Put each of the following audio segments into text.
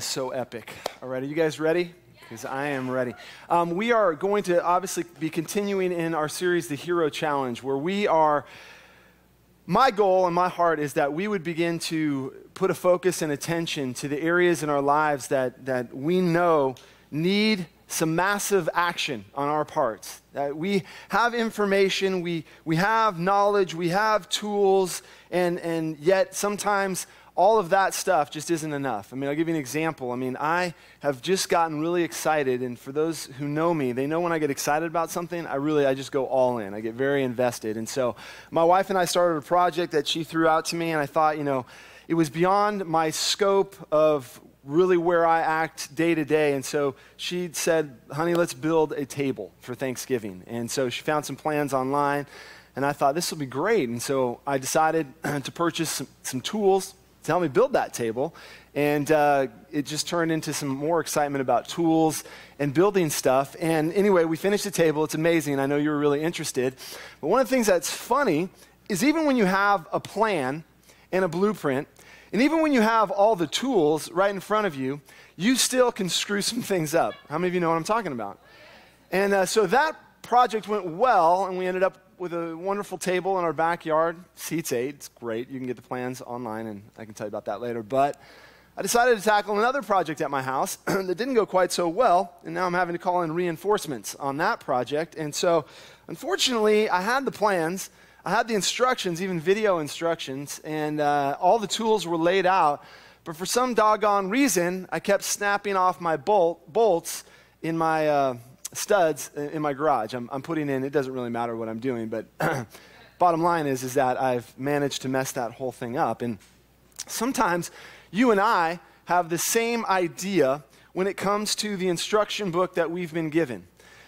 Is so epic. All right, are you guys ready? Because I am ready. Um, we are going to obviously be continuing in our series, The Hero Challenge, where we are. My goal and my heart is that we would begin to put a focus and attention to the areas in our lives that, that we know need some massive action on our parts. That we have information, we, we have knowledge, we have tools, and, and yet sometimes all of that stuff just isn't enough. I mean, I'll give you an example. I mean, I have just gotten really excited, and for those who know me, they know when I get excited about something, I really, I just go all in. I get very invested. And so my wife and I started a project that she threw out to me, and I thought, you know, it was beyond my scope of really where I act day to day. And so she said, honey, let's build a table for Thanksgiving. And so she found some plans online, and I thought, this will be great. And so I decided to purchase some, some tools to help me build that table. And uh, it just turned into some more excitement about tools and building stuff. And anyway, we finished the table. It's amazing. I know you were really interested. But one of the things that's funny is even when you have a plan and a blueprint, and even when you have all the tools right in front of you, you still can screw some things up. How many of you know what I'm talking about? And uh, so that project went well, and we ended up with a wonderful table in our backyard. Seats eight, it's great. You can get the plans online, and I can tell you about that later. But I decided to tackle another project at my house that didn't go quite so well, and now I'm having to call in reinforcements on that project. And so, unfortunately, I had the plans, I had the instructions, even video instructions, and uh, all the tools were laid out. But for some doggone reason, I kept snapping off my bolt, bolts in my. Uh, studs in my garage. I'm, I'm putting in, it doesn't really matter what I'm doing, but bottom line is, is that I've managed to mess that whole thing up. And sometimes you and I have the same idea when it comes to the instruction book that we've been given.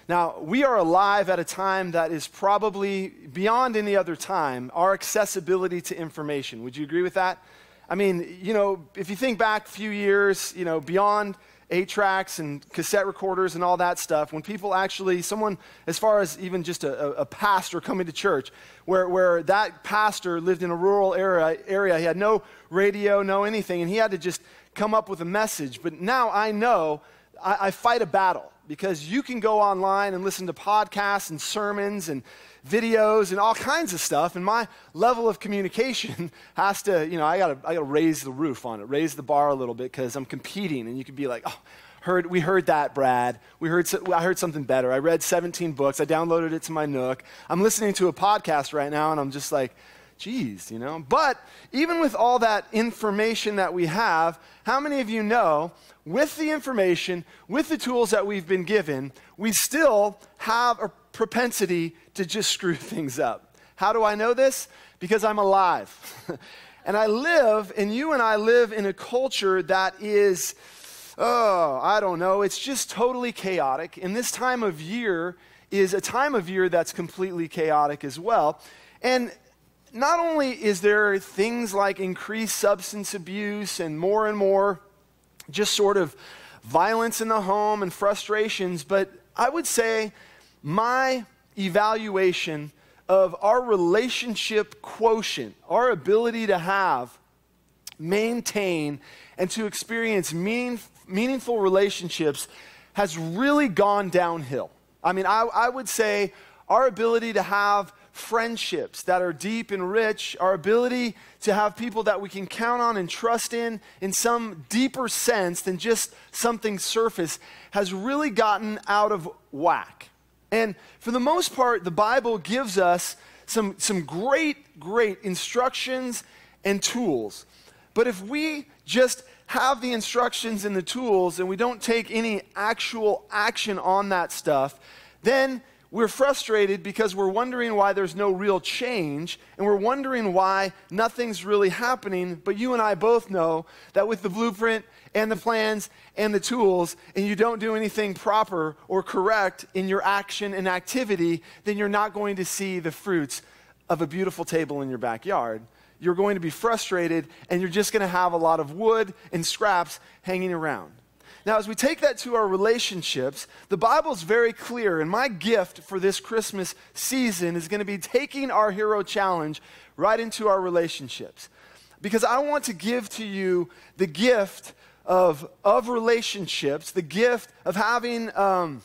Now, we are alive at a time that is probably beyond any other time, our accessibility to information. Would you agree with that? I mean, you know, if you think back a few years, you know, beyond eight tracks and cassette recorders and all that stuff, when people actually, someone, as far as even just a, a, pastor coming to church, where, where that pastor lived in a rural area, area, he had no radio, no anything, and he had to just come up with a message. But now I know I, I fight a battle because you can go online and listen to podcasts and sermons and videos and all kinds of stuff. And my level of communication has to, you know, I gotta, I gotta raise the roof on it, raise the bar a little bit because I'm competing. And you could be like, oh, heard, we heard that, Brad. We heard, I heard something better. I read 17 books. I downloaded it to my Nook. I'm listening to a podcast right now, and I'm just like, geez, you know. But even with all that information that we have, how many of you know, with the information, with the tools that we've been given, we still have a propensity to just screw things up. How do I know this? Because I'm alive. and I live, and you and I live in a culture that is, oh, I don't know, it's just totally chaotic. And this time of year is a time of year that's completely chaotic as well. And not only is there things like increased substance abuse and more and more just sort of violence in the home and frustrations, but I would say my evaluation of our relationship quotient, our ability to have, maintain, and to experience meaning, meaningful relationships has really gone downhill. I mean, I, I would say our ability to have friendships that are deep and rich, our ability to have people that we can count on and trust in in some deeper sense than just something surface has really gotten out of whack. And for the most part, the Bible gives us some, some great, great instructions and tools. But if we just have the instructions and the tools and we don't take any actual action on that stuff, then we're frustrated because we're wondering why there's no real change and we're wondering why nothing's really happening. But you and I both know that with the blueprint and the plans and the tools, and you don't do anything proper or correct in your action and activity, then you're not going to see the fruits of a beautiful table in your backyard. You're going to be frustrated and you're just going to have a lot of wood and scraps hanging around. Now, as we take that to our relationships, the Bible's very clear, and my gift for this Christmas season is going to be taking our hero challenge right into our relationships. Because I want to give to you the gift of, of relationships, the gift of having um,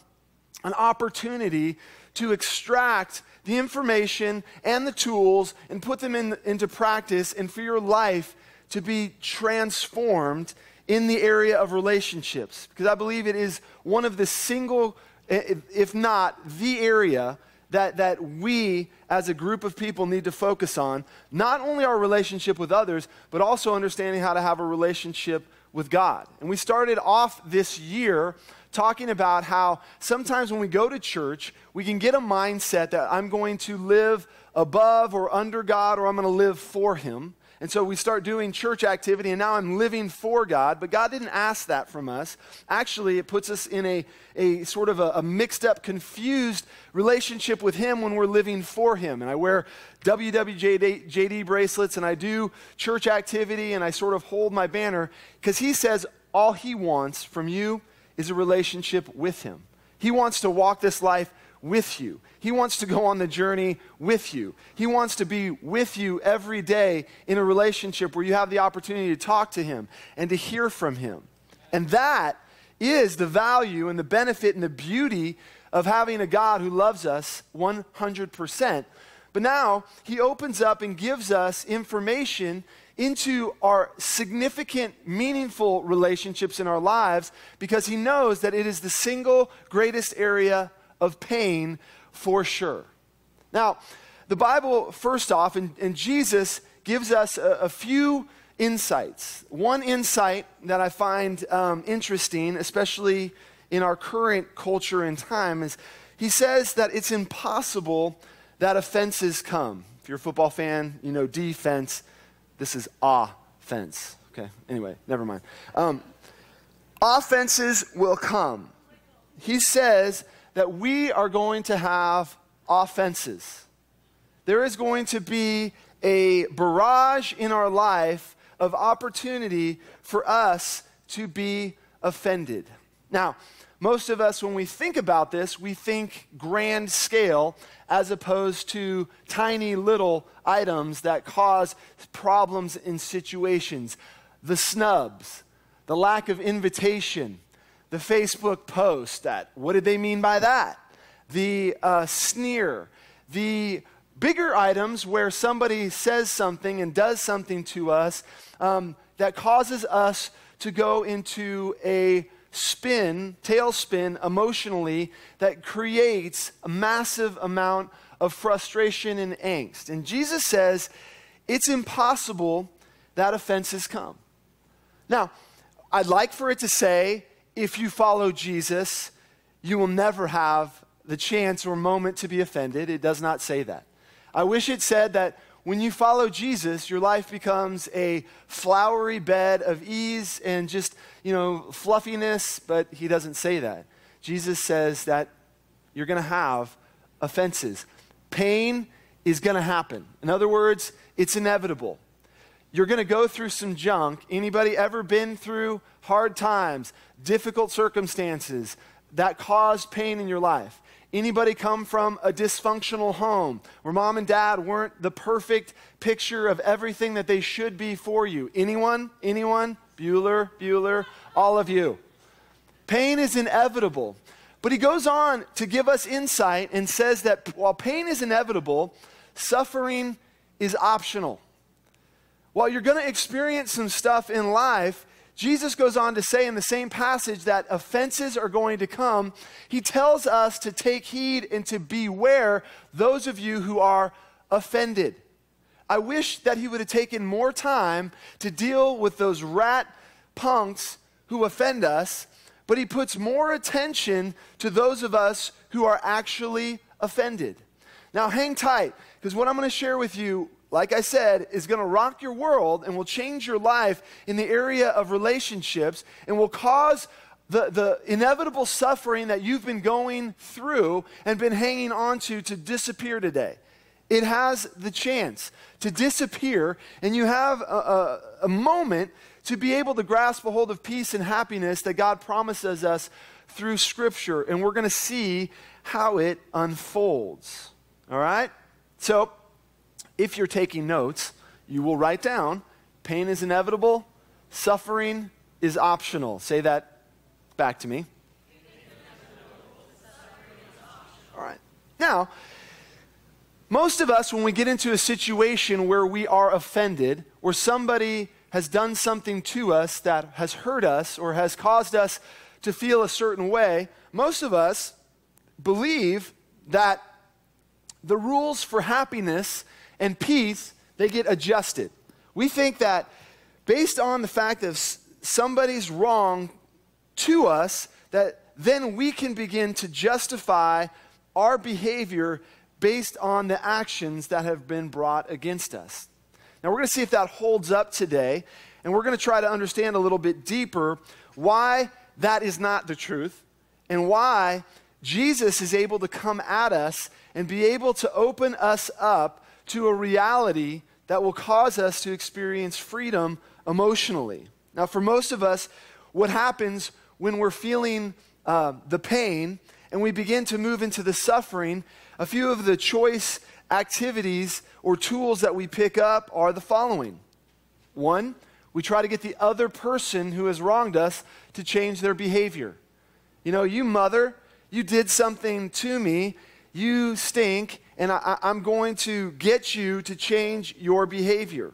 an opportunity to extract the information and the tools and put them in, into practice and for your life to be transformed in the area of relationships. Because I believe it is one of the single, eh, if not the area that, that we as a group of people need to focus on. Not only our relationship with others, but also understanding how to have a relationship with God. And we started off this year talking about how sometimes when we go to church, we can get a mindset that I'm going to live above or under God or I'm going to live for Him. And so we start doing church activity, and now I'm living for God. But God didn't ask that from us. Actually, it puts us in a, a sort of a, a mixed up, confused relationship with Him when we're living for Him. And I wear WWJD bracelets, and I do church activity, and I sort of hold my banner because He says all He wants from you is a relationship with Him. He wants to walk this life with you. He wants to go on the journey with you. He wants to be with you every day in a relationship where you have the opportunity to talk to Him and to hear from Him. And that is the value and the benefit and the beauty of having a God who loves us 100%. But now He opens up and gives us information into our significant, meaningful relationships in our lives because He knows that it is the single greatest area of pain for sure. Now, the Bible, first off, and, and Jesus gives us a, a, few insights. One insight that I find um, interesting, especially in our current culture and time, is he says that it's impossible that offenses come. If you're a football fan, you know defense. This is offense. Okay, anyway, never mind. Um, offenses will come. He says that we are going to have offenses. There is going to be a barrage in our life of opportunity for us to be offended. Now, most of us, when we think about this, we think grand scale as opposed to tiny little items that cause problems in situations. The snubs, the lack of invitation, the Facebook post that, what did they mean by that? The uh, sneer, the bigger items where somebody says something and does something to us um, that causes us to go into a spin, tailspin emotionally that creates a massive amount of frustration and angst. And Jesus says it's impossible that offenses come. Now, I'd like for it to say if you follow Jesus, you will never have the chance or moment to be offended. It does not say that. I wish it said that when you follow Jesus, your life becomes a flowery bed of ease and just, you know, fluffiness, but he doesn't say that. Jesus says that you're going to have offenses. Pain is going to happen. In other words, it's inevitable. You're going to go through some junk. Anybody ever been through hard times, difficult circumstances that caused pain in your life? Anybody come from a dysfunctional home where mom and dad weren't the perfect picture of everything that they should be for you? Anyone? Anyone? Bueller, Bueller, all of you. Pain is inevitable. But he goes on to give us insight and says that while pain is inevitable, suffering is optional. While you're going to experience some stuff in life, Jesus goes on to say in the same passage that offenses are going to come. He tells us to take heed and to beware those of you who are offended. I wish that he would have taken more time to deal with those rat punks who offend us, but he puts more attention to those of us who are actually offended. Now, hang tight, because what I'm going to share with you like I said, is going to rock your world and will change your life in the area of relationships and will cause the, the inevitable suffering that you've been going through and been hanging on to to disappear today. It has the chance to disappear, and you have a, a, a moment to be able to grasp a hold of peace and happiness that God promises us through Scripture. And we're going to see how it unfolds. All right? So, if you're taking notes, you will write down pain is inevitable, suffering is optional. Say that back to me. All right. Now, most of us, when we get into a situation where we are offended, where somebody has done something to us that has hurt us or has caused us to feel a certain way, most of us believe that the rules for happiness and peace they get adjusted. We think that based on the fact that somebody's wrong to us, that then we can begin to justify our behavior based on the actions that have been brought against us. Now, we're going to see if that holds up today, and we're going to try to understand a little bit deeper why that is not the truth and why Jesus is able to come at us and be able to open us up to a reality that will cause us to experience freedom emotionally. Now, for most of us, what happens when we're feeling uh, the pain and we begin to move into the suffering, a few of the choice activities or tools that we pick up are the following. One, we try to get the other person who has wronged us to change their behavior. You know, you mother, you did something to me, you stink, and I, am going to get you to change your behavior.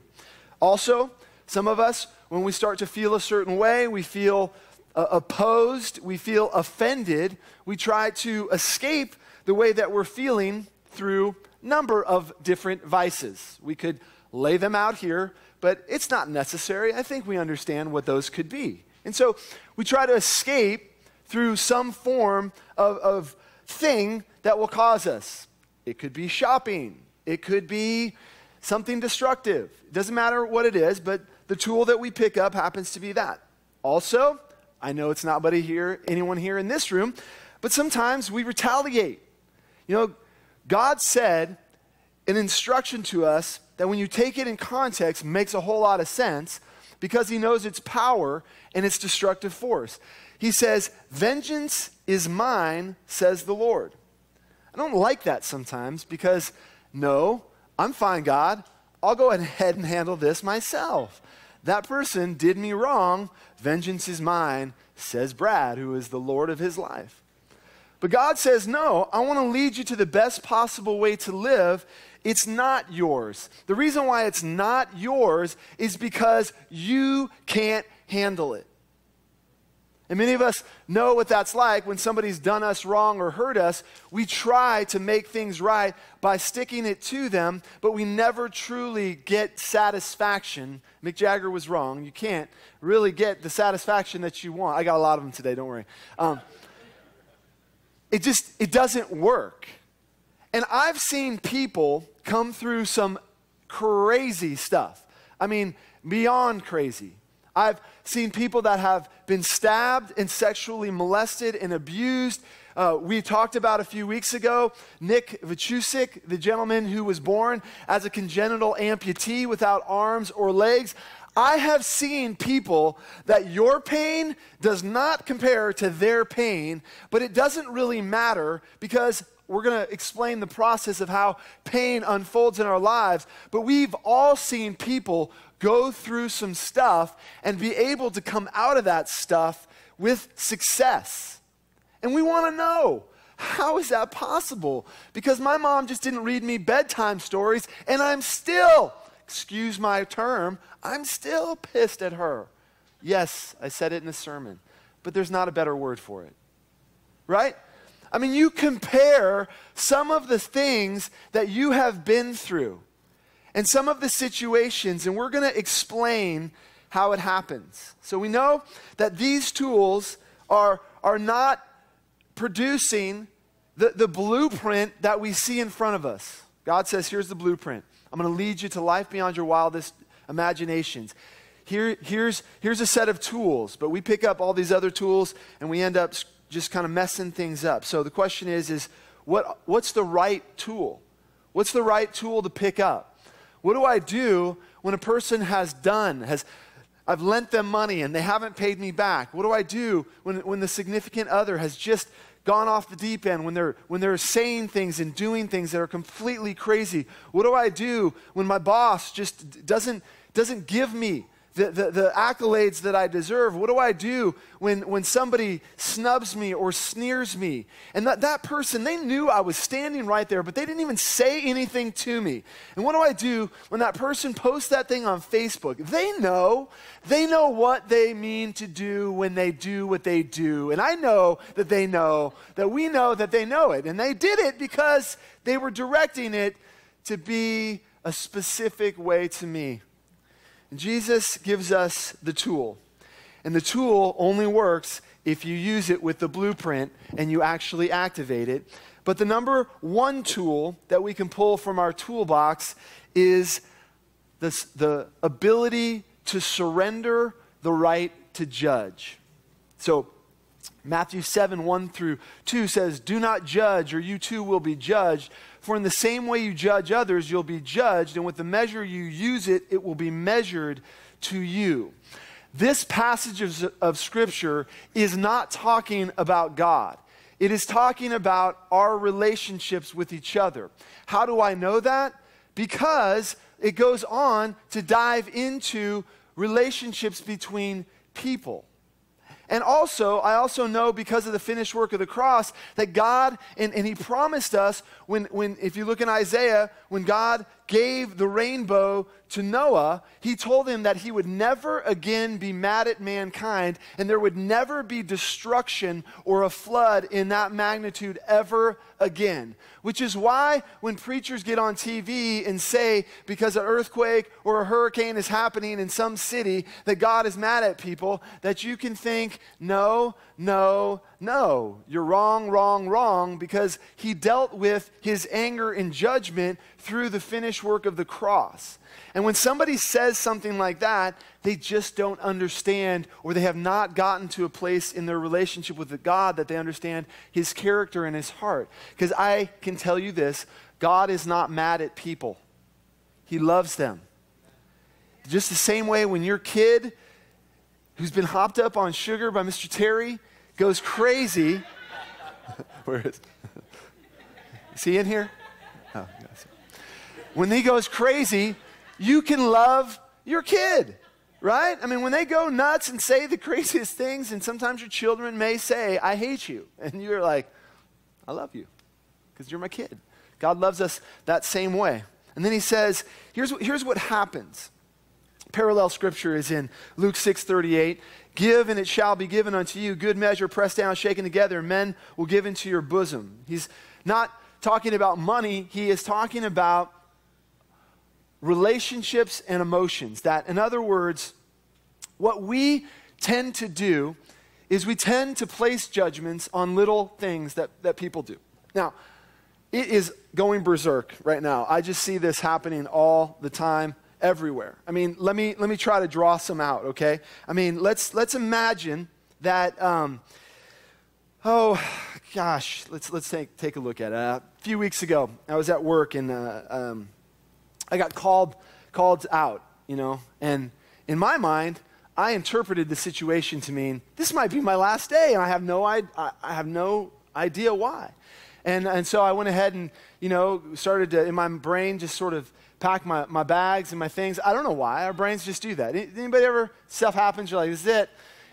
Also, some of us, when we start to feel a certain way, we feel uh, opposed, we feel offended, we try to escape the way that we're feeling through number of different vices. We could lay them out here, but it's not necessary. I think we understand what those could be. And so we try to escape through some form of, of thing that will cause us. It could be shopping, it could be something destructive. It doesn't matter what it is, but the tool that we pick up happens to be that. Also, I know it's not buddy here, anyone here in this room, but sometimes we retaliate. You know, God said an instruction to us that when you take it in context makes a whole lot of sense because he knows its power and its destructive force. He says, Vengeance is mine, says the Lord. I don't like that sometimes because, no, I'm fine, God. I'll go ahead and handle this myself. That person did me wrong. Vengeance is mine, says Brad, who is the Lord of his life. But God says, No, I want to lead you to the best possible way to live. It's not yours. The reason why it's not yours is because you can't handle it. And many of us know what that's like when somebody's done us wrong or hurt us. We try to make things right by sticking it to them, but we never truly get satisfaction. Mick Jagger was wrong. You can't really get the satisfaction that you want. I got a lot of them today, don't worry. Um, it just it doesn't work. And I've seen people come through some crazy stuff. I mean, beyond crazy. I've seen people that have been stabbed and sexually molested and abused. Uh, we talked about a few weeks ago Nick Vujicic, the gentleman who was born as a congenital amputee without arms or legs. I have seen people that your pain does not compare to their pain, but it doesn't really matter because we're going to explain the process of how pain unfolds in our lives. But we've all seen people go through some stuff and be able to come out of that stuff with success. And we want to know how is that possible? Because my mom just didn't read me bedtime stories, and I'm still excuse my term, I'm still pissed at her. Yes, I said it in a sermon, but there's not a better word for it. Right? I mean, you compare some of the things that you have been through and some of the situations, and we're going to explain how it happens. So we know that these tools are, are not producing the, the blueprint that we see in front of us. God says, here's the blueprint. I'm going to lead you to life beyond your wildest imaginations. Here, here's, here's a set of tools, but we pick up all these other tools and we end up just kind of messing things up. So the question is, is what, what's the right tool? What's the right tool to pick up? What do I do when a person has done, has, I've lent them money and they haven't paid me back? What do I do when, when the significant other has just gone off the deep end, when they're, when they're saying things and doing things that are completely crazy? What do I do when my boss just doesn't, doesn't give me the, the, the, accolades that I deserve? What do I do when, when somebody snubs me or sneers me? And that, that person, they knew I was standing right there, but they didn't even say anything to me. And what do I do when that person posts that thing on Facebook? They know. They know what they mean to do when they do what they do. And I know that they know that we know that they know it. And they did it because they were directing it to be a specific way to me. Jesus gives us the tool. And the tool only works if you use it with the blueprint and you actually activate it. But the number one tool that we can pull from our toolbox is this, the ability to surrender the right to judge. So, Matthew 7 1 through 2 says, Do not judge, or you too will be judged. For in the same way you judge others, you'll be judged, and with the measure you use it, it will be measured to you. This passage of, of Scripture is not talking about God. It is talking about our relationships with each other. How do I know that? Because it goes on to dive into relationships between people. And also, I also know because of the finished work of the cross that God, and, and He promised us, when, when, if you look in Isaiah, when God gave the rainbow to Noah, he told him that he would never again be mad at mankind and there would never be destruction or a flood in that magnitude ever again. Which is why when preachers get on TV and say, because an earthquake or a hurricane is happening in some city, that God is mad at people, that you can think, no, no, no. You're wrong, wrong, wrong, because he dealt with his anger and judgment through the finished work of the cross. And when somebody says something like that, they just don't understand, or they have not gotten to a place in their relationship with the God that they understand his character and his heart. Because I can tell you this God is not mad at people, he loves them. Just the same way when your kid who's been hopped up on sugar by Mr. Terry goes crazy. Where is? Is he in here? Oh, yes. When he goes crazy, you can love your kid, right? I mean, when they go nuts and say the craziest things, and sometimes your children may say, I hate you. And you're like, I love you because you're my kid. God loves us that same way. And then he says, here's what, here's what happens. Parallel scripture is in Luke 6 38. Give and it shall be given unto you. Good measure, pressed down, shaken together, men will give into your bosom. He's not talking about money, he is talking about relationships and emotions. That, in other words, what we tend to do is we tend to place judgments on little things that, that people do. Now, it is going berserk right now. I just see this happening all the time everywhere. I mean, let me, let me try to draw some out, okay? I mean, let's, let's imagine that, um, oh, gosh, let's, let's take, take a look at it. Uh, a few weeks ago, I was at work and uh, um, I got called, called out, you know, and in my mind, I interpreted the situation to mean this might be my last day, and I have no, I, I have no idea why. And, and so I went ahead and, you know, started to, in my brain, just sort of pack my, my bags and my things. I don't know why. Our brains just do that. Anybody ever, stuff happens, you're like, this is it.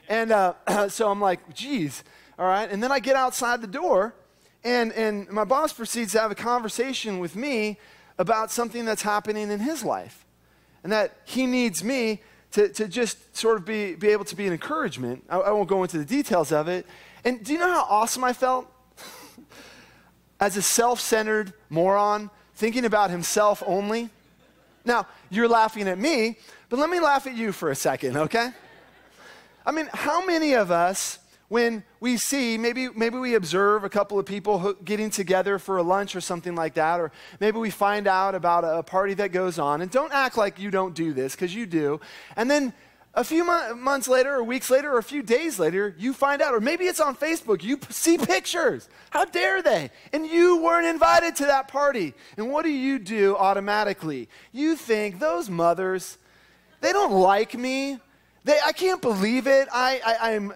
And uh, so I'm like, geez, all right. And then I get outside the door, and, and my boss proceeds to have a conversation with me about something that's happening in his life. And that he needs me to, to just sort of be, be able to be an encouragement. I, I won't go into the details of it. And do you know how awesome I felt? As a self centered moron, thinking about himself only. Now, you're laughing at me, but let me laugh at you for a second, okay? I mean, how many of us, when we see, maybe, maybe we observe a couple of people getting together for a lunch or something like that, or maybe we find out about a party that goes on, and don't act like you don't do this, because you do, and then a few mo- months later, or weeks later, or a few days later, you find out, or maybe it's on Facebook, you p- see pictures. How dare they? And you weren't invited to that party. And what do you do automatically? You think, those mothers, they don't like me. They, I can't believe it. I, I, I'm,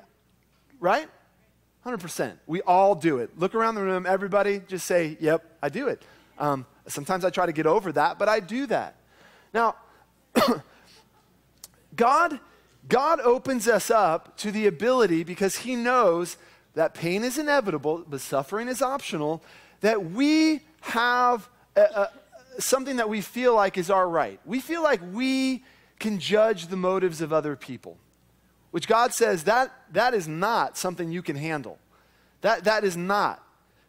right? 100%. We all do it. Look around the room, everybody, just say, yep, I do it. Um, sometimes I try to get over that, but I do that. Now, God, God opens us up to the ability because He knows that pain is inevitable, but suffering is optional, that we have a, a, something that we feel like is our right. We feel like we can judge the motives of other people, which God says that, that is not something you can handle. That, that is not.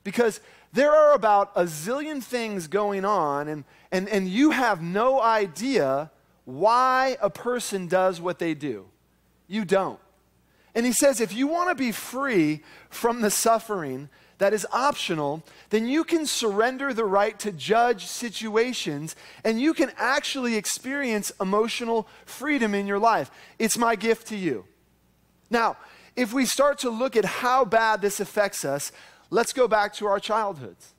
Because there are about a zillion things going on, and, and, and you have no idea why a person does what they do. You don't. And he says if you want to be free from the suffering that is optional, then you can surrender the right to judge situations and you can actually experience emotional freedom in your life. It's my gift to you. Now, if we start to look at how bad this affects us, let's go back to our childhoods.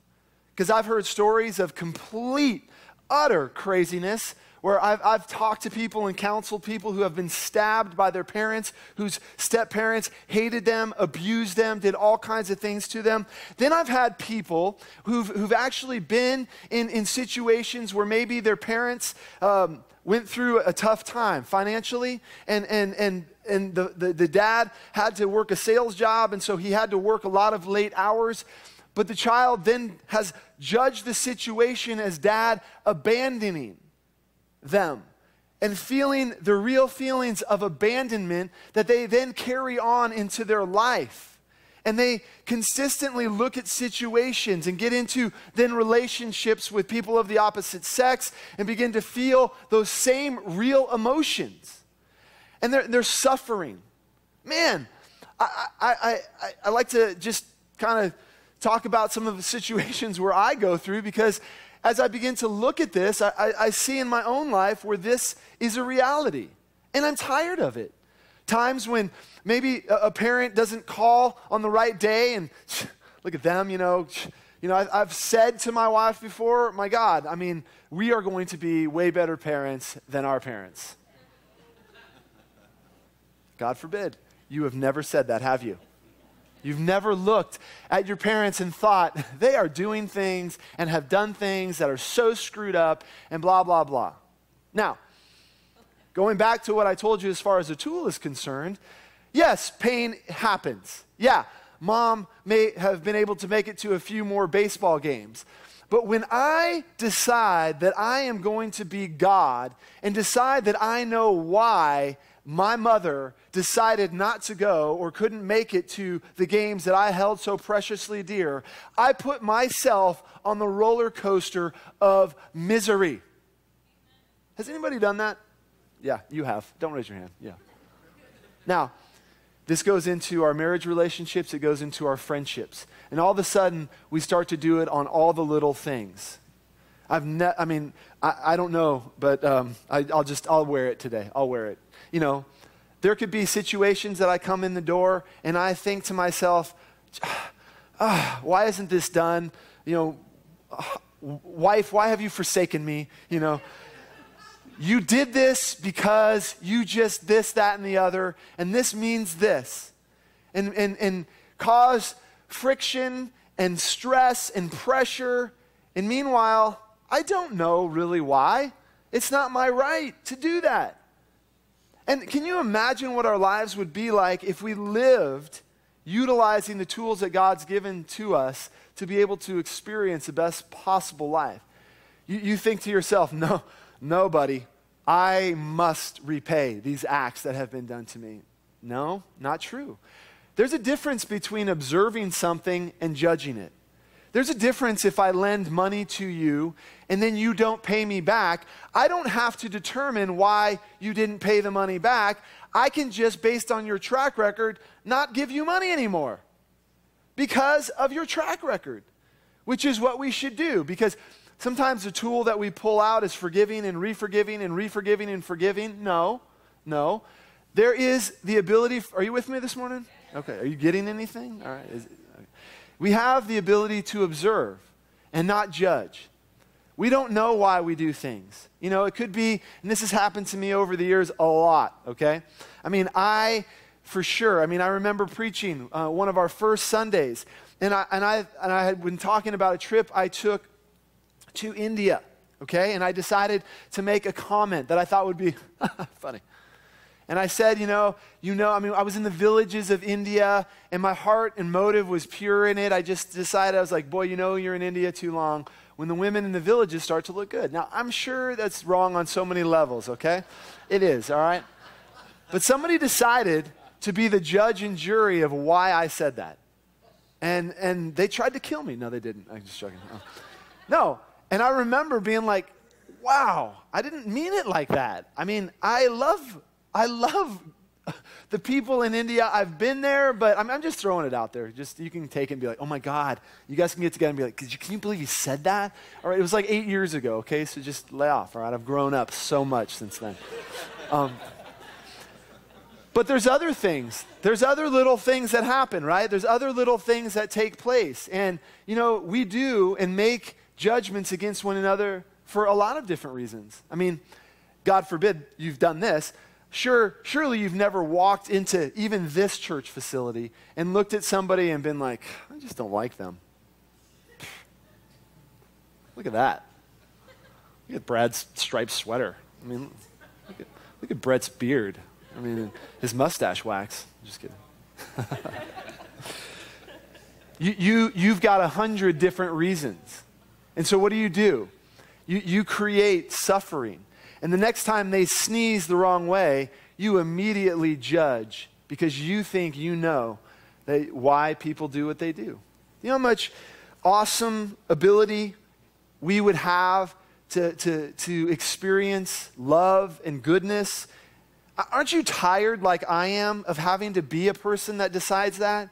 Because I've heard stories of complete, utter craziness where I've, I've talked to people and counseled people who have been stabbed by their parents, whose step parents hated them, abused them, did all kinds of things to them. Then I've had people who've, who've actually been in, in situations where maybe their parents um, went through a tough time financially, and, and, and, and the, the, the dad had to work a sales job, and so he had to work a lot of late hours. But the child then has judged the situation as dad abandoning them and feeling the real feelings of abandonment that they then carry on into their life. And they consistently look at situations and get into then relationships with people of the opposite sex and begin to feel those same real emotions. And they're, they're suffering. Man, I, I, I, I like to just kind of talk about some of the situations where I go through because as I begin to look at this, I, I, I see in my own life where this is a reality. And I'm tired of it. Times when maybe a, a parent doesn't call on the right day and look at them, you know. You know, I've, I've said to my wife before, my God, I mean, we are going to be way better parents than our parents. God forbid. You have never said that, have you? You've never looked at your parents and thought, they are doing things and have done things that are so screwed up and blah, blah, blah. Now, going back to what I told you as far as a tool is concerned, yes, pain happens. Yeah, mom may have been able to make it to a few more baseball games. But when I decide that I am going to be God and decide that I know why my mother decided not to go or couldn't make it to the games that I held so preciously dear, I put myself on the roller coaster of misery. Has anybody done that? Yeah, you have. Don't raise your hand. Yeah. Now, this goes into our marriage relationships, it goes into our friendships. And all of a sudden, we start to do it on all the little things. I've ne- I mean, I, I don't know, but um, I, I'll just, I'll wear it today. I'll wear it you know, there could be situations that I come in the door and I think to myself, ah, why isn't this done? You know, wife, why have you forsaken me? You know, you did this because you just this, that, and the other, and this means this. And, and, and cause friction and stress and pressure. And meanwhile, I don't know really why. It's not my right to do that. And can you imagine what our lives would be like if we lived utilizing the tools that God's given to us to be able to experience the best possible life? You, you think to yourself, no, no, buddy, I must repay these acts that have been done to me. No, not true. There's a difference between observing something and judging it. There's a difference if I lend money to you and then you don't pay me back. I don't have to determine why you didn't pay the money back. I can just, based on your track record, not give you money anymore because of your track record, which is what we should do. Because sometimes the tool that we pull out is forgiving and reforgiving and reforgiving and forgiving. No, no. There is the ability. Are you with me this morning? Okay. Are you getting anything? All right. Is, we have the ability to observe and not judge. We don't know why we do things. You know, it could be, and this has happened to me over the years a lot, okay? I mean, I, for sure, I mean, I remember preaching uh, one of our first Sundays, and I, and, I, and I had been talking about a trip I took to India, okay? And I decided to make a comment that I thought would be funny. And I said, you know, you know, I mean, I was in the villages of India and my heart and motive was pure in it. I just decided, I was like, boy, you know, you're in India too long when the women in the villages start to look good. Now, I'm sure that's wrong on so many levels, okay? It is, all right? But somebody decided to be the judge and jury of why I said that. And, and they tried to kill me. No, they didn't. I'm just joking. Oh. No. And I remember being like, wow, I didn't mean it like that. I mean, I love I love the people in India. I've been there, but I'm, I'm, just throwing it out there. Just you can take it and be like, oh my God. You guys can get together and be like, can you, can you believe he said that? All right, it was like eight years ago, okay? So just lay off, all right? I've grown up so much since then. Um, but there's other things. There's other little things that happen, right? There's other little things that take place. And, you know, we do and make judgments against one another for a lot of different reasons. I mean, God forbid you've done this, Sure, surely you've never walked into even this church facility and looked at somebody and been like, I just don't like them. Look at that. Look at Brad's striped sweater. I mean, look at, look at Brett's beard. I mean, his mustache wax. just kidding. you, you, you've got a hundred different reasons. And so, what do you do? You, you create suffering. And the next time they sneeze the wrong way, you immediately judge because you think you know that why people do what they do. You know how much awesome ability we would have to, to, to experience love and goodness? Aren't you tired, like I am, of having to be a person that decides that?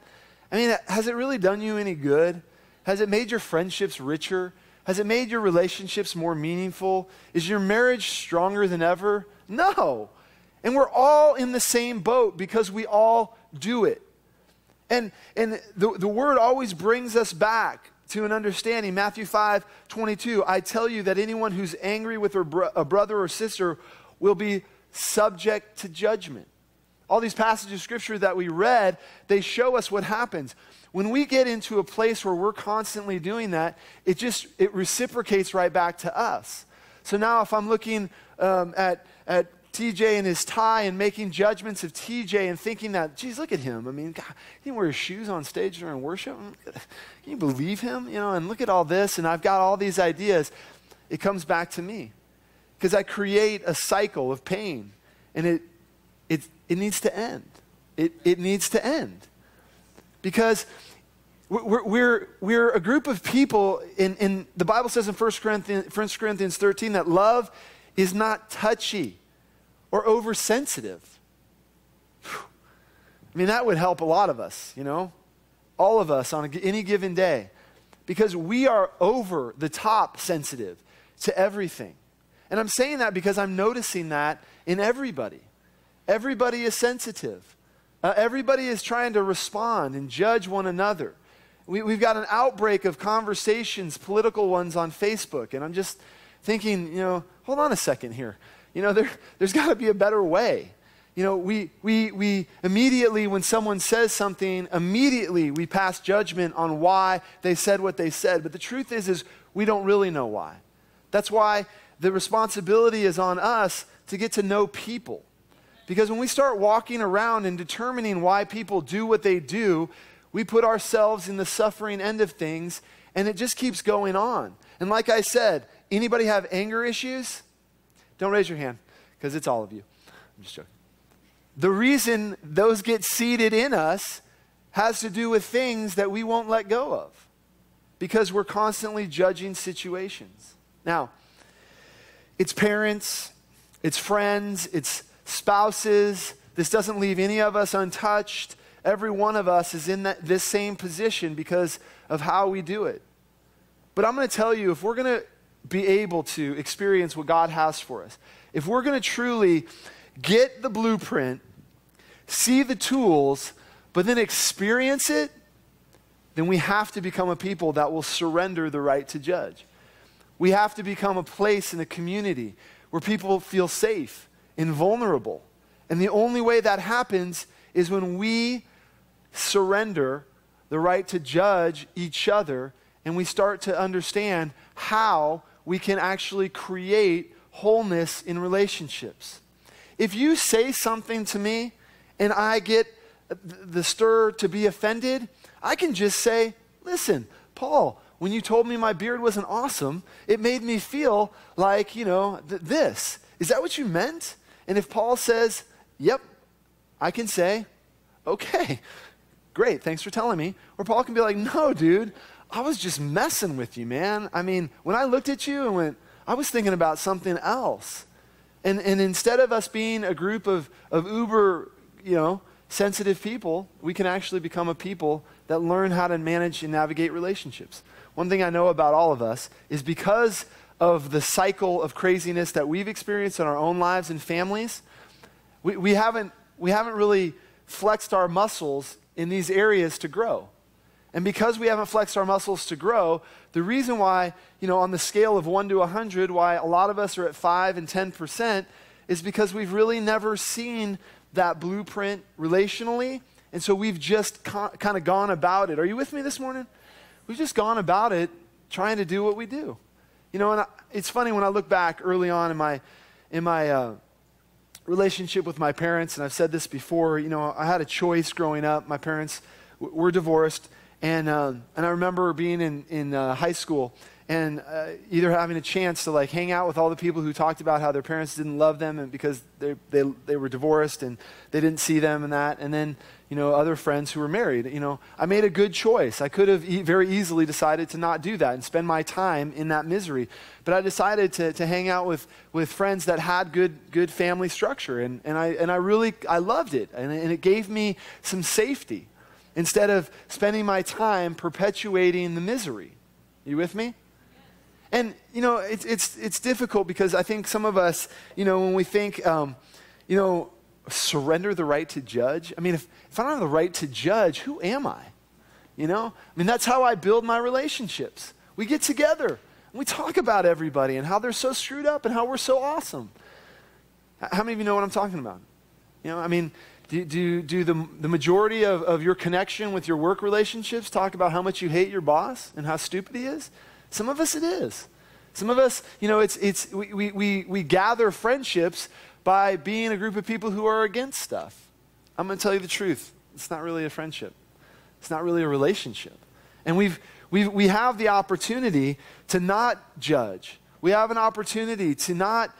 I mean, has it really done you any good? Has it made your friendships richer? Has it made your relationships more meaningful? Is your marriage stronger than ever? No. And we're all in the same boat because we all do it. And, and the, the word always brings us back to an understanding. Matthew 5 22, I tell you that anyone who's angry with bro- a brother or sister will be subject to judgment. All these passages of scripture that we read, they show us what happens when we get into a place where we're constantly doing that, it just it reciprocates right back to us. So now, if I'm looking um, at at TJ and his tie and making judgments of TJ and thinking that, geez, look at him. I mean, God, he wear his shoes on stage during worship. Can you believe him? You know, and look at all this, and I've got all these ideas. It comes back to me because I create a cycle of pain, and it it it needs to end. It it needs to end because we're, we're, we're a group of people, in, in, the Bible says in 1 Corinthians, 1 Corinthians 13 that love is not touchy or oversensitive. I mean, that would help a lot of us, you know, all of us on a, any given day, because we are over the top sensitive to everything. And I'm saying that because I'm noticing that in everybody. Everybody is sensitive. Uh, everybody is trying to respond and judge one another. We, we've got an outbreak of conversations, political ones on Facebook, and I'm just thinking, you know, hold on a second here. You know, there, there's got to be a better way. You know, we, we, we immediately, when someone says something, immediately we pass judgment on why they said what they said. But the truth is, is we don't really know why. That's why the responsibility is on us to get to know people. Because when we start walking around and determining why people do what they do, we put ourselves in the suffering end of things, and it just keeps going on. And like I said, anybody have anger issues? Don't raise your hand, because it's all of you. I'm just joking. The reason those get seated in us has to do with things that we won't let go of because we're constantly judging situations. Now, it's parents, it's friends, it's spouses. This doesn't leave any of us untouched. Every one of us is in that, this same position because of how we do it. But I'm going to tell you if we're going to be able to experience what God has for us, if we're going to truly get the blueprint, see the tools, but then experience it, then we have to become a people that will surrender the right to judge. We have to become a place in a community where people feel safe and vulnerable. And the only way that happens is when we surrender the right to judge each other and we start to understand how we can actually create wholeness in relationships. if you say something to me and I get the stir to be offended, I can just say, listen, Paul, when you told me my beard wasn't awesome, it made me feel like, you know, th- this. Is that what you meant? And if Paul says, yep, I can say, okay, great, thanks for telling me. Or Paul can be like, no, dude, I was just messing with you, man. I mean, when I looked at you and went, I was thinking about something else. And, and instead of us being a group of, of uber, you know, sensitive people, we can actually become a people that learn how to manage and navigate relationships. One thing I know about all of us is because of the cycle of craziness that we've experienced in our own lives and families, we, we, haven't, we haven't really flexed our muscles in these areas to grow. And because we haven't flexed our muscles to grow, the reason why, you know, on the scale of 1 to 100, why a lot of us are at 5 and 10% is because we've really never seen that blueprint relationally. And so we've just kind of gone about it. Are you with me this morning? We've just gone about it trying to do what we do. You know, and I, it's funny when I look back early on in my, in my uh, relationship with my parents, and I've said this before, you know, I had a choice growing up. My parents w- were divorced, and, uh, and I remember being in, in uh, high school and uh, either having a chance to like hang out with all the people who talked about how their parents didn't love them and because they, they, they were divorced and they didn't see them and that and then you know other friends who were married you know i made a good choice i could have e- very easily decided to not do that and spend my time in that misery but i decided to, to hang out with, with friends that had good, good family structure and, and, I, and i really i loved it and, and it gave me some safety instead of spending my time perpetuating the misery. You with me? And, you know, it's, it's, it's difficult because I think some of us, you know, when we think, um, you know, surrender the right to judge. I mean, if, if I don't have the right to judge, who am I? You know? I mean, that's how I build my relationships. We get together and we talk about everybody and how they're so screwed up and how we're so awesome. How many of you know what I'm talking about? You know, I mean, do, do, do the, the majority of, of your connection with your work relationships talk about how much you hate your boss and how stupid he is? Some of us it is. Some of us, you know, it's, it's, we, we, we gather friendships by being a group of people who are against stuff. I'm going to tell you the truth. It's not really a friendship. It's not really a relationship. And we've, we've, we have the opportunity to not judge. We have an opportunity to not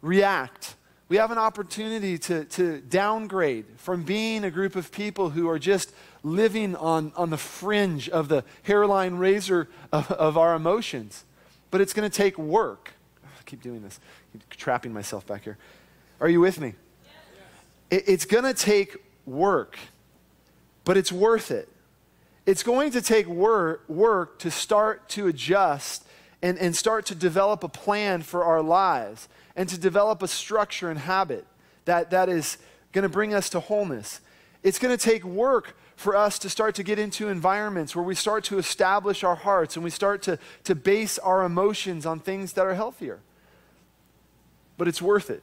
react we have an opportunity to, to downgrade from being a group of people who are just living on, on the fringe of the hairline razor of, of our emotions. But it's going to take work. I keep doing this, I keep trapping myself back here. Are you with me? It, it's going to take work, but it's worth it. It's going to take wor- work to start to adjust and, and start to develop a plan for our lives and to develop a structure and habit that, that is going to bring us to wholeness. It's going to take work for us to start to get into environments where we start to establish our hearts and we start to, to base our emotions on things that are healthier. But it's worth it.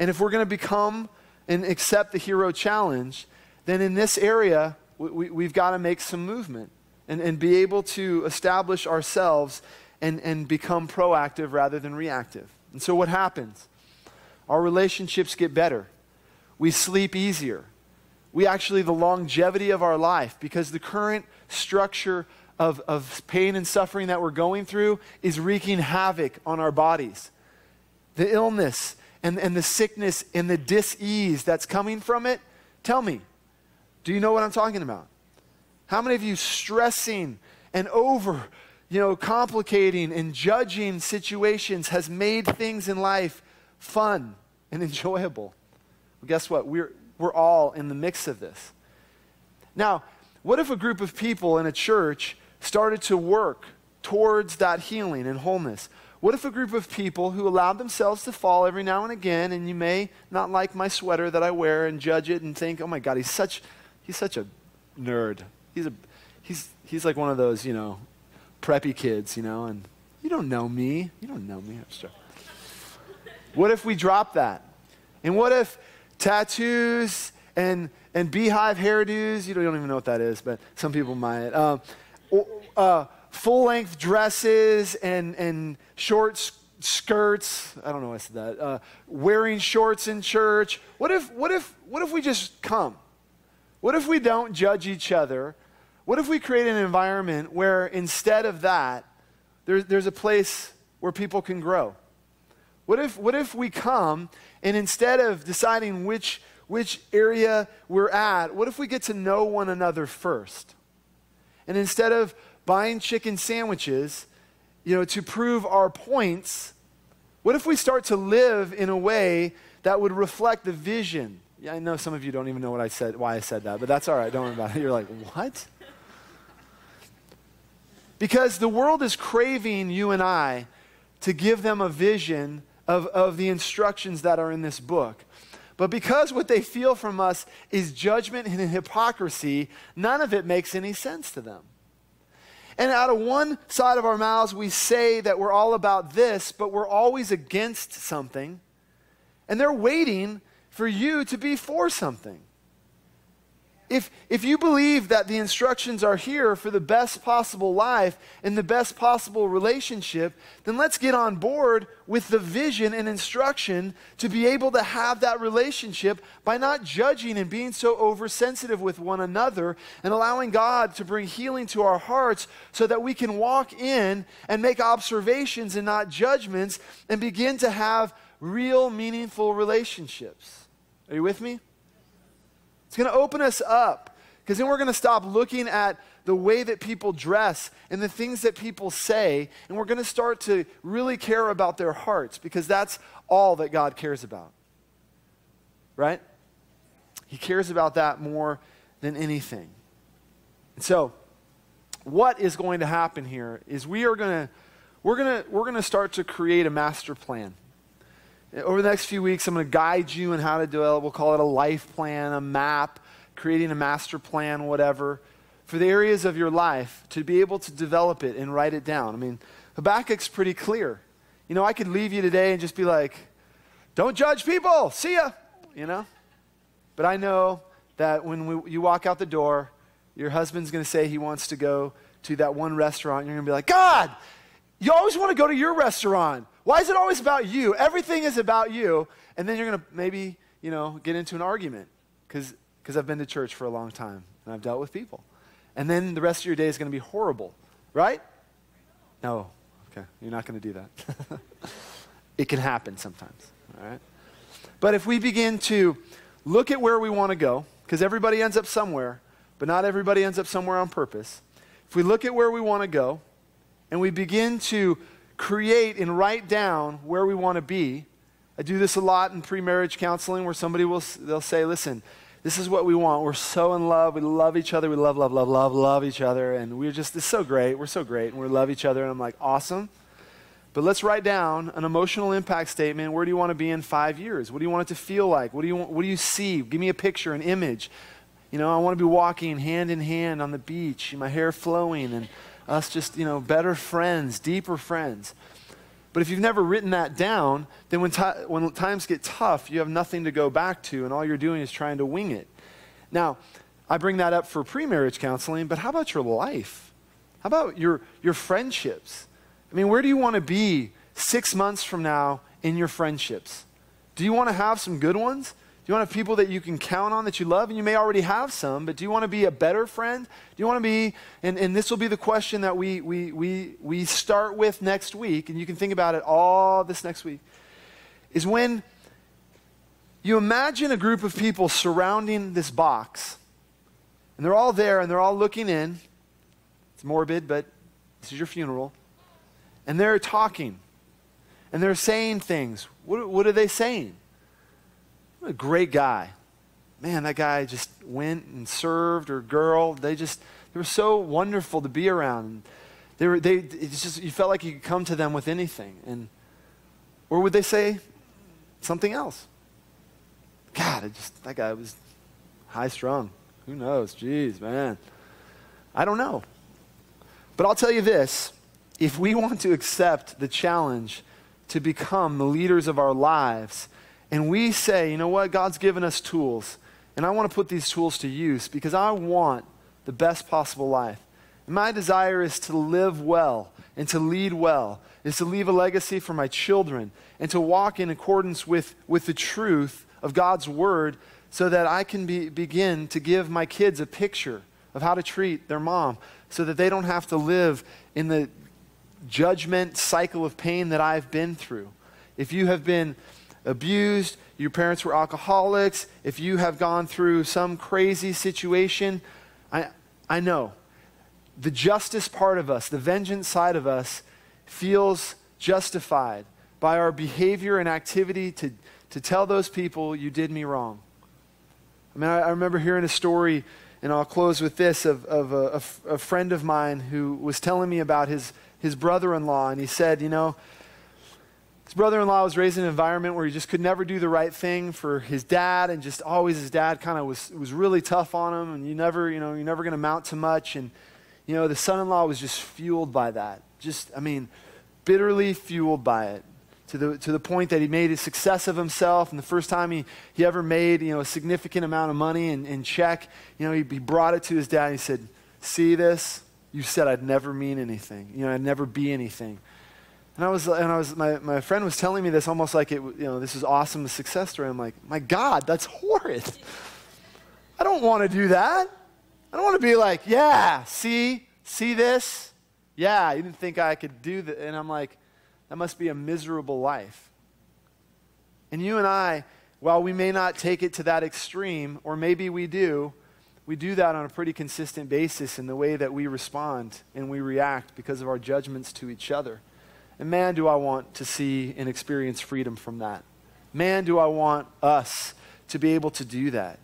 And if we're going to become and accept the hero challenge, then in this area, we, we, have got to make some movement and, and be able to establish ourselves and, and become proactive rather than reactive. And so what happens? Our relationships get better. We sleep easier. We actually, the longevity of our life, because the current structure of, of pain and suffering that we're going through is wreaking havoc on our bodies. The illness and, and the sickness and the dis-ease that's coming from it, tell me, do you know what I'm talking about? How many of you stressing and over you know, complicating and judging situations has made things in life fun and enjoyable. Well, guess what? We're, we're all in the mix of this. Now, what if a group of people in a church started to work towards that healing and wholeness? What if a group of people who allowed themselves to fall every now and again, and you may not like my sweater that I wear and judge it and think, oh my God, he's such, he's such a nerd. He's, a, he's, he's like one of those, you know, preppy kids, you know, and you don't know me. You don't know me. What if we drop that? And what if tattoos and, and beehive hairdos, you don't, you don't even know what that is, but some people might, um, uh, full length dresses and, and short skirts. I don't know why I said that. Uh, wearing shorts in church. What if, what, if, what if we just come? What if we don't judge each other? What if we create an environment where instead of that, there, there's a place where people can grow? What if, what if we come and instead of deciding which, which area we're at, what if we get to know one another first? And instead of buying chicken sandwiches, you know, to prove our points, what if we start to live in a way that would reflect the vision? Yeah, I know some of you don't even know what I said, why I said that, but that's all right. Don't worry about it. You're like, what? Because the world is craving you and I to give them a vision of, of the instructions that are in this book. But because what they feel from us is judgment and hypocrisy, none of it makes any sense to them. And out of one side of our mouths, we say that we're all about this, but we're always against something. And they're waiting for you to be for something if, if you believe that the instructions are here for the best possible life and the best possible relationship, then let's get on board with the vision and instruction to be able to have that relationship by not judging and being so oversensitive with one another and allowing God to bring healing to our hearts so that we can walk in and make observations and not judgments and begin to have real, meaningful relationships. Are you with me? It's going to open us up because then we're going to stop looking at the way that people dress and the things that people say, and we're going to start to really care about their hearts because that's all that God cares about. Right? He cares about that more than anything. And so, what is going to happen here is we are going to we're going to we're going to start to create a master plan. Over the next few weeks, I'm going to guide you in how to do it. We'll call it a life plan, a map, creating a master plan, whatever, for the areas of your life to be able to develop it and write it down. I mean, Habakkuk's pretty clear. You know, I could leave you today and just be like, don't judge people, see ya, you know? But I know that when we, you walk out the door, your husband's going to say he wants to go to that one restaurant. And you're going to be like, God, you always want to go to your restaurant. Why is it always about you? Everything is about you. And then you're going to maybe, you know, get into an argument because I've been to church for a long time and I've dealt with people. And then the rest of your day is going to be horrible, right? No. Okay. You're not going to do that. it can happen sometimes, all right? But if we begin to look at where we want to go, because everybody ends up somewhere, but not everybody ends up somewhere on purpose. If we look at where we want to go and we begin to create and write down where we want to be. I do this a lot in pre-marriage counseling where somebody will they'll say, "Listen, this is what we want. We're so in love. We love each other. We love, love, love, love, love each other. And we're just, it's so great. We're so great. And we love each other. And I'm like, awesome. But let's write down an emotional impact statement. Where do you want to be in five years? What do you want it to feel like? What do you, want, what do you see? Give me a picture, an image. You know, I want to be walking hand in hand on the beach, my hair flowing, and us just, you know, better friends, deeper friends. But if you've never written that down, then when, when times get tough, you have nothing to go back to, and all you're doing is trying to wing it. Now, I bring that up for pre marriage counseling, but how about your life? How about your, your friendships? I mean, where do you want to be six months from now in your friendships? Do you want to have some good ones? Do you want to have people that you can count on that you love? And you may already have some, but do you want to be a better friend? Do you want to be, and, and this will be the question that we, we, we, we start with next week, and you can think about it all this next week, is when you imagine a group of people surrounding this box, and they're all there and they're all looking in. It's morbid, but this is your funeral. And they're talking, and they're saying things. What, what are they saying? What a great guy. Man, that guy just went and served, or girl. They just, they were so wonderful to be around. They were, they, it's just, you felt like you could come to them with anything. And, or would they say something else? God, I just, that guy was high strung. Who knows? Jeez, man. I don't know. But I'll tell you this if we want to accept the challenge to become the leaders of our lives, and we say, you know what, God's given us tools, and I want to put these tools to use because I want the best possible life. And my desire is to live well and to lead well, is to leave a legacy for my children and to walk in accordance with, with the truth of God's word so that I can be, begin to give my kids a picture of how to treat their mom so that they don't have to live in the judgment cycle of pain that I've been through. If you have been abused, your parents were alcoholics, if you have gone through some crazy situation, I, I know the justice part of us, the vengeance side of us, feels justified by our behavior and activity to, to tell those people you did me wrong. I mean, I, I remember hearing a story, and I'll close with this, of, of a, a, friend of mine who was telling me about his, his brother in law, and he said, You know, his brother in law was raised in an environment where he just could never do the right thing for his dad, and just always his dad kind of was, was really tough on him, and you never, you know, you're never going to amount to much. And, you know, the son in law was just fueled by that. Just, I mean, bitterly fueled by it to the, to the point that he made a success of himself. And the first time he, he ever made you know, a significant amount of money in, in check, you know, he, he brought it to his dad and he said, See this? You said I'd never mean anything. You know, I'd never be anything. And I was, and I was, my, my friend was telling me this almost like it, you know, this is awesome, success story. I'm like, my God, that's horrid. I don't want to do that. I don't want to be like, yeah, see, see this? Yeah, you didn't think I could do that. And I'm like, that must be a miserable life. And you and I, while we may not take it to that extreme, or maybe we do, we do that on a pretty consistent basis in the way that we respond and we react because of our judgments to each other. And man, do I want to see and experience freedom from that. Man, do I want us to be able to do that.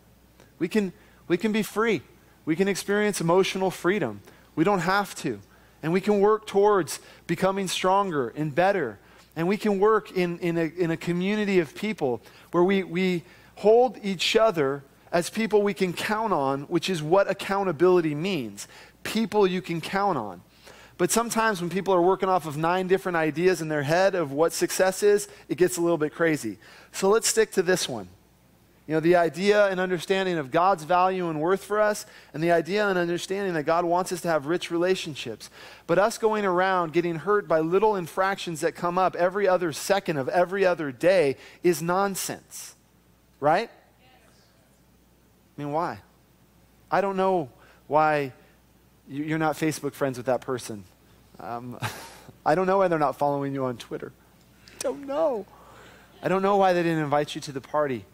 We can, we can be free. We can experience emotional freedom. We don't have to. And we can work towards becoming stronger and better. And we can work in, in, a, in a community of people where we, we hold each other as people we can count on, which is what accountability means people you can count on. But sometimes when people are working off of nine different ideas in their head of what success is, it gets a little bit crazy. So let's stick to this one. You know, the idea and understanding of God's value and worth for us, and the idea and understanding that God wants us to have rich relationships. But us going around getting hurt by little infractions that come up every other second of every other day is nonsense. Right? I mean, why? I don't know why you're not Facebook friends with that person. Um, I don't know why they're not following you on Twitter. I don't know. I don't know why they didn't invite you to the party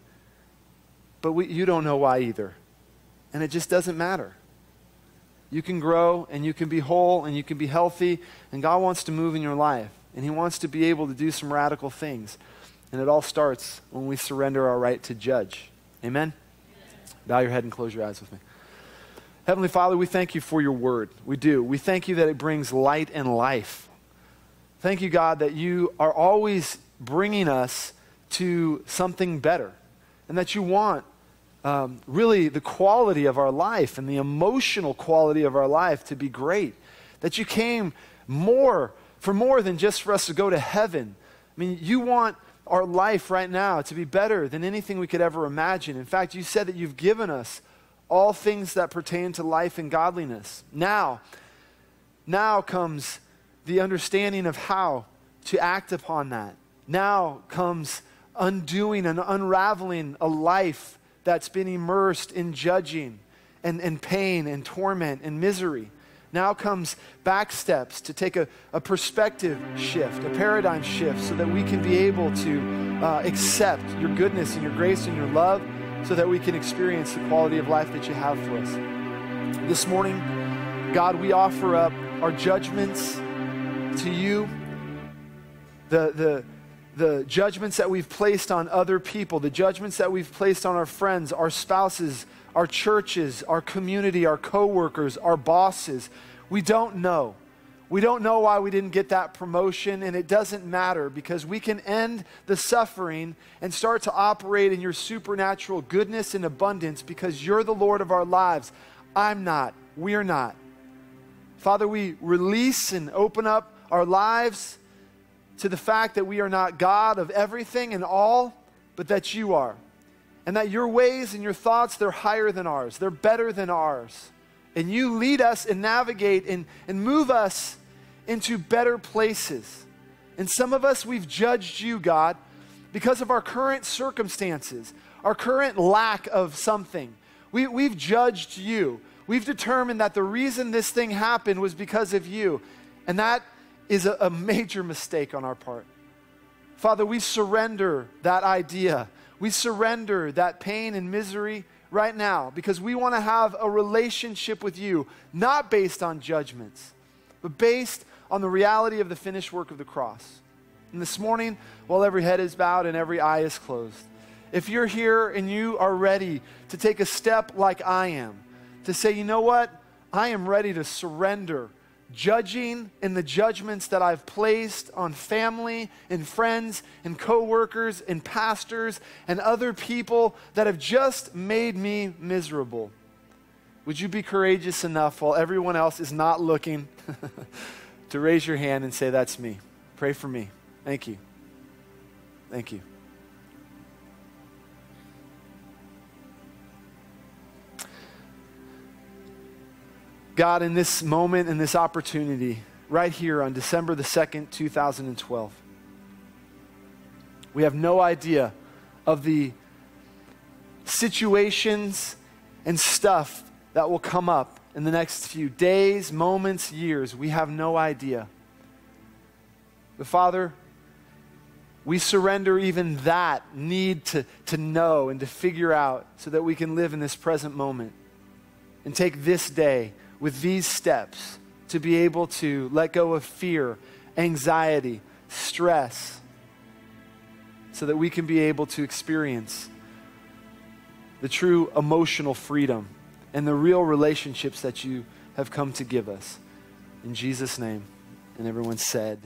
but we, you don't know why either. And it just doesn't matter. You can grow and you can be whole and you can be healthy, and God wants to move in your life. And He wants to be able to do some radical things. And it all starts when we surrender our right to judge. Amen? Bow your head and close your eyes with me. Heavenly Father, we thank you for your word. We do. We thank you that it brings light and life. Thank you, God, that you are always bringing us to something better and that you want um, really the quality of our life and the emotional quality of our life to be great. That you came more, for more than just for us to go to heaven. I mean, you want our life right now to be better than anything we could ever imagine. In fact, you said that you've given us all things that pertain to life and godliness. Now, now comes the understanding of how to act upon that. Now comes undoing and unraveling a life that's been immersed in judging and, and pain and torment and misery. Now comes back steps to take a, a perspective shift, a paradigm shift, so that we can be able to uh, accept your goodness and your grace and your love, so that we can experience the quality of life that you have for us. This morning, God, we offer up our judgments to you. The, the, the judgments that we've placed on other people, the judgments that we've placed on our friends, our spouses, our churches, our community, our coworkers, our bosses. We don't know. We don't know why we didn't get that promotion, and it doesn't matter because we can end the suffering and start to operate in your supernatural goodness and abundance because you're the Lord of our lives. I'm not. We're not. Father, we release and open up our lives to the fact that we are not God of everything and all, but that you are. And that your ways and your thoughts, they're higher than ours, they're better than ours. And you lead us and navigate and, and move us into better places. And some of us, we've judged you, God, because of our current circumstances, our current lack of something. We, we've judged you. We've determined that the reason this thing happened was because of you. And that is a, a major mistake on our part. Father, we surrender that idea. We surrender that pain and misery right now because we want to have a relationship with you, not based on judgments, but based on the reality of the finished work of the cross. And this morning, while every head is bowed and every eye is closed, if you're here and you are ready to take a step like I am, to say, you know what? I am ready to surrender judging and the judgments that I've placed on family and friends and coworkers and pastors and other people that have just made me miserable. Would you be courageous enough while everyone else is not looking to raise your hand and say, That's me? Pray for me. Thank you. Thank you. God, in this moment, in this opportunity, right here on December the 2nd, 2012, we have no idea of the situations and stuff that will come up in the next few days, moments, years. We have no idea. But Father, we surrender even that need to, to know and to figure out so that we can live in this present moment and take this day with these steps to be able to let go of fear, anxiety, stress, so that we can be able to experience the true emotional freedom and the real relationships that you have come to give us. In Jesus' name. And everyone said,